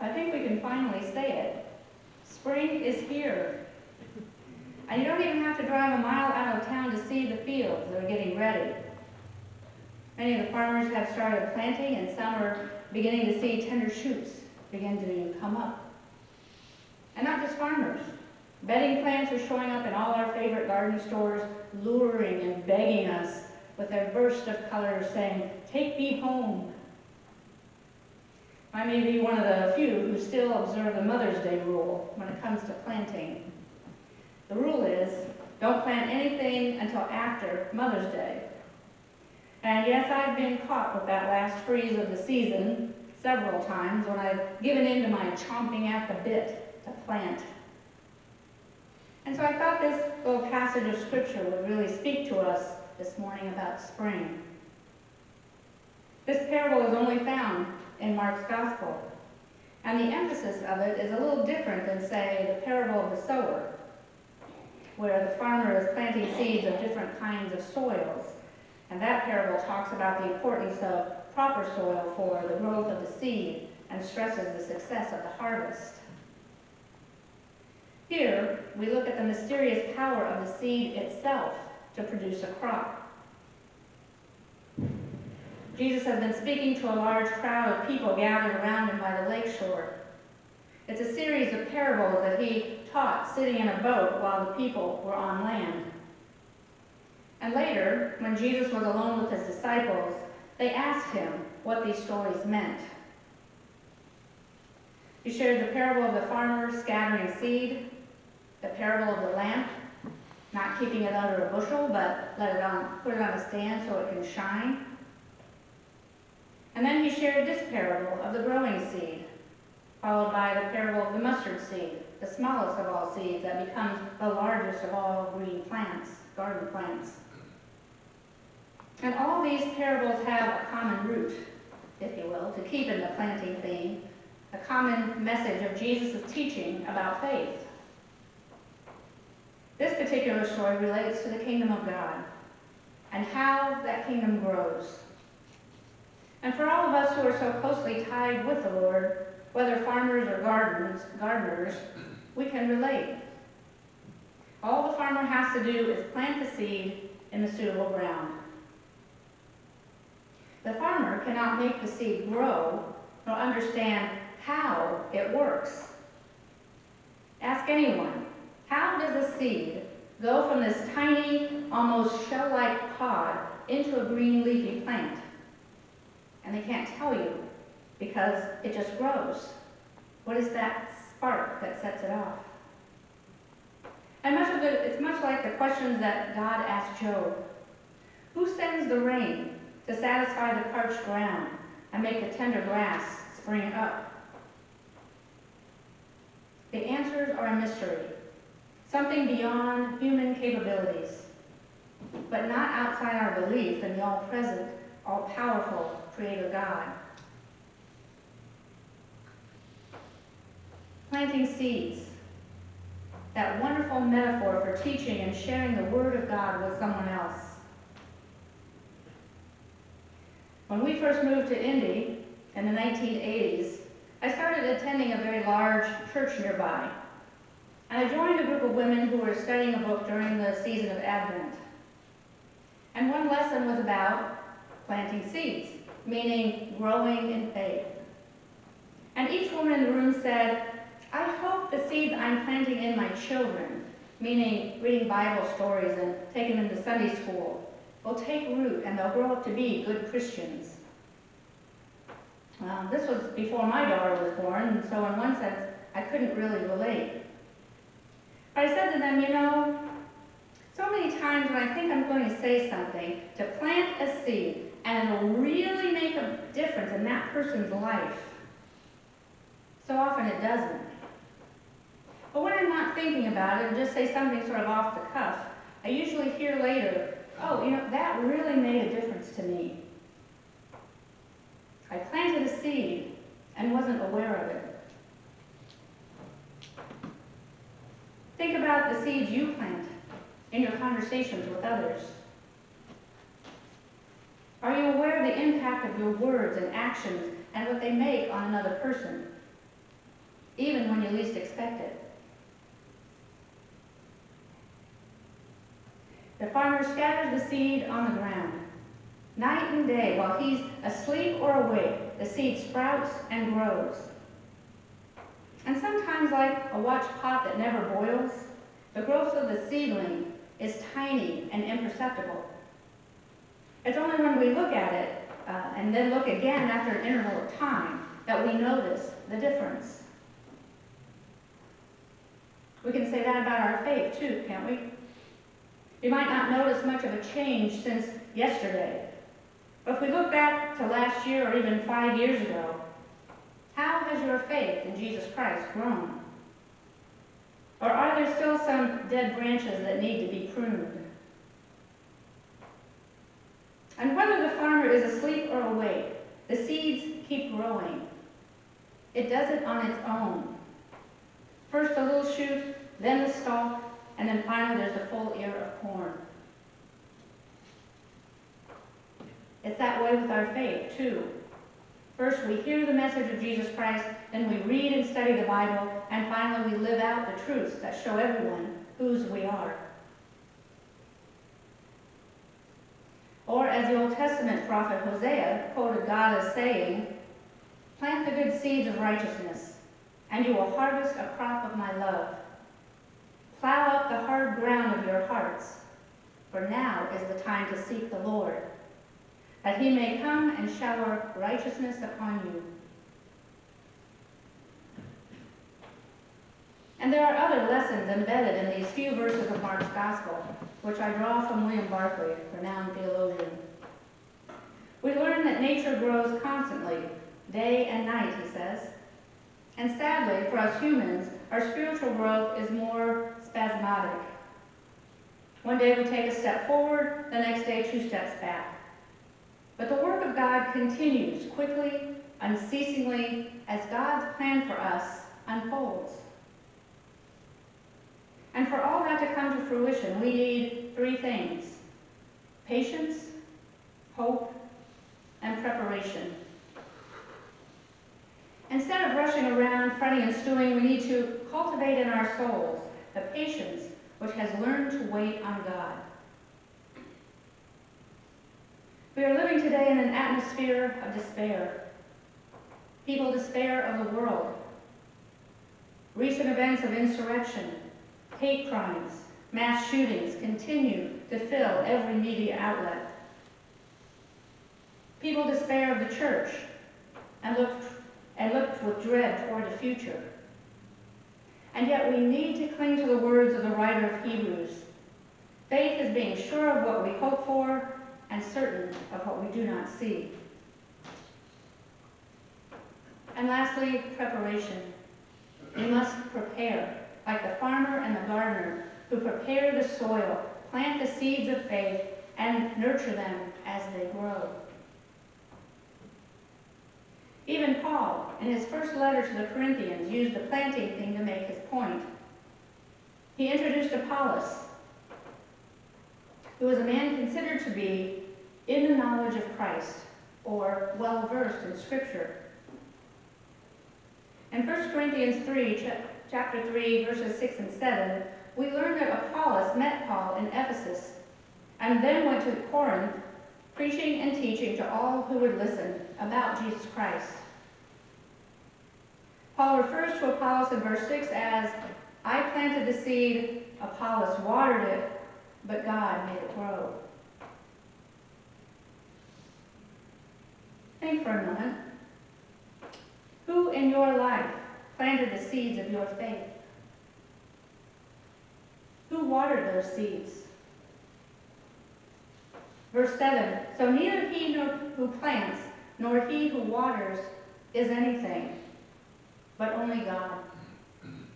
I think we can finally say it. Spring is here. And you don't even have to drive a mile out of town to see the fields that are getting ready. Many of the farmers have started planting, and some are beginning to see tender shoots begin to come up. And not just farmers. Bedding plants are showing up in all our favorite garden stores, luring and begging us with their burst of color saying, take me home. I may be one of the few who still observe the Mother's Day rule when it comes to planting. The rule is, don't plant anything until after Mother's Day. And yes, I've been caught with that last freeze of the season several times when I've given in to my chomping at the bit to plant. And so I thought this little passage of scripture would really speak to us this morning about spring. This parable is only found in Mark's gospel. And the emphasis of it is a little different than, say, the parable of the sower, where the farmer is planting seeds of different kinds of soils. And that parable talks about the importance of proper soil for the growth of the seed and stresses the success of the harvest. Here, we look at the mysterious power of the seed itself to produce a crop. Jesus has been speaking to a large crowd of people gathered around him by the lakeshore. It's a series of parables that he taught sitting in a boat while the people were on land. And later, when Jesus was alone with his disciples, they asked him what these stories meant. He shared the parable of the farmer scattering seed, the parable of the lamp, not keeping it under a bushel, but let it on, put it on a stand so it can shine. And then he shared this parable of the growing seed, followed by the parable of the mustard seed, the smallest of all seeds that becomes the largest of all green plants, garden plants. And all these parables have a common root, if you will, to keep in the planting theme, a common message of Jesus' teaching about faith. This particular story relates to the kingdom of God and how that kingdom grows. And for all of us who are so closely tied with the Lord, whether farmers or gardeners, gardeners, we can relate. All the farmer has to do is plant the seed in the suitable ground. The farmer cannot make the seed grow nor understand how it works. Ask anyone, how does a seed go from this tiny, almost shell-like pod into a green leafy plant? And they can't tell you because it just grows. What is that spark that sets it off? And much of it, it's much like the questions that God asked Job. Who sends the rain to satisfy the parched ground and make the tender grass spring up? The answers are a mystery, something beyond human capabilities, but not outside our belief in the all-present, all-powerful Creator God. Planting seeds, that wonderful metaphor for teaching and sharing the Word of God with someone else. When we first moved to Indy in the 1980s, I started attending a very large church nearby. And I joined a group of women who were studying a book during the season of Advent. And one lesson was about planting seeds, meaning growing in faith. And each woman in the room said, I hope the seeds I'm planting in my children, meaning reading Bible stories and taking them to Sunday school, will take root and they'll grow up to be good Christians. Um, this was before my daughter was born, and so in one sense, I couldn't really relate. But I said to them, you know, so many times when I think I'm going to say something, to plant a seed, and it'll really make a difference in that person's life, so often it doesn't. But when I'm not thinking about it and just say something sort of off the cuff, I usually hear later, oh, you know, that really made a difference to me. I planted a seed and wasn't aware of it. Think about the seeds you plant in your conversations with others. Are you aware of the impact of your words and actions and what they make on another person? even when you least expect it. The farmer scatters the seed on the ground. Night and day, while he's asleep or awake, the seed sprouts and grows. And sometimes, like a watch pot that never boils, the growth of the seedling is tiny and imperceptible. It's only when we look at it uh, and then look again after an interval of time that we notice the difference. We can say that about our faith too, can't we? We might not notice much of a change since yesterday. But if we look back to last year or even five years ago, how has your faith in Jesus Christ grown? Or are there still some dead branches that need to be pruned? And whether the farmer is asleep or awake, the seeds keep growing. It does it on its own. First a little shoot, then the stalk, and then finally there's a full ear of corn. It's that way with our faith, too. First, we hear the message of Jesus Christ, then we read and study the Bible, and finally we live out the truths that show everyone whose we are. Or as the Old Testament prophet Hosea quoted God as saying, Plant the good seeds of righteousness, and you will harvest a crop of my love. Plow up the hard ground of your hearts, for now is the time to seek the Lord, that he may come and shower righteousness upon you. And there are other lessons embedded in these few verses of Mark's Gospel, which I draw from William Barclay, renowned theologian. We learn that nature grows constantly, day and night, he says. And sadly, for us humans, our spiritual growth is more spasmodic. One day we take a step forward, the next day two steps back. But the work of God continues quickly, unceasingly, as God's plan for us unfolds. And for all that to come to fruition, we need three things patience, hope, and preparation. Instead of rushing around, fretting and stewing, we need to cultivate in our souls the patience which has learned to wait on God. We are living today in an atmosphere of despair. People despair of the world. Recent events of insurrection, hate crimes, mass shootings continue to fill every media outlet. People despair of the church and look, and looked with dread toward the future. And yet we need to cling to the words of the writer of Hebrews. Faith is being sure of what we hope for and certain of what we do not see. And lastly, preparation. We must prepare, like the farmer and the gardener, who prepare the soil, plant the seeds of faith, and nurture them as they grow. Even Paul, in his first letter to the Corinthians, used the planting thing to make his point. He introduced Apollos, who was a man considered to be in the knowledge of Christ, or well versed in Scripture. In 1 Corinthians 3, chapter 3, verses 6 and 7, we learn that Apollos met Paul in Ephesus and then went to Corinth, preaching and teaching to all who would listen about Jesus Christ. Paul refers to Apollos in verse 6 as, I planted the seed, Apollos watered it, but God made it grow. Think for a moment. Who in your life planted the seeds of your faith? Who watered those seeds? Verse 7 So neither he nor who plants nor he who waters is anything but only God,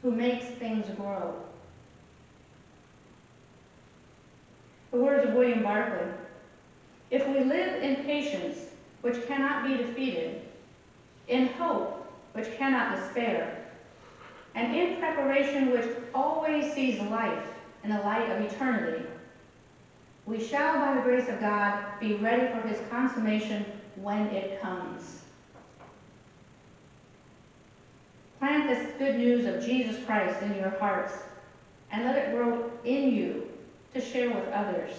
who makes things grow. The words of William Barclay. If we live in patience, which cannot be defeated, in hope, which cannot despair, and in preparation which always sees life in the light of eternity, we shall, by the grace of God, be ready for his consummation when it comes. Plant this good news of Jesus Christ in your hearts and let it grow in you to share with others.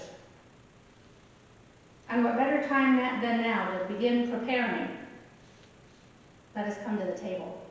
And what better time than now to begin preparing? Let us come to the table.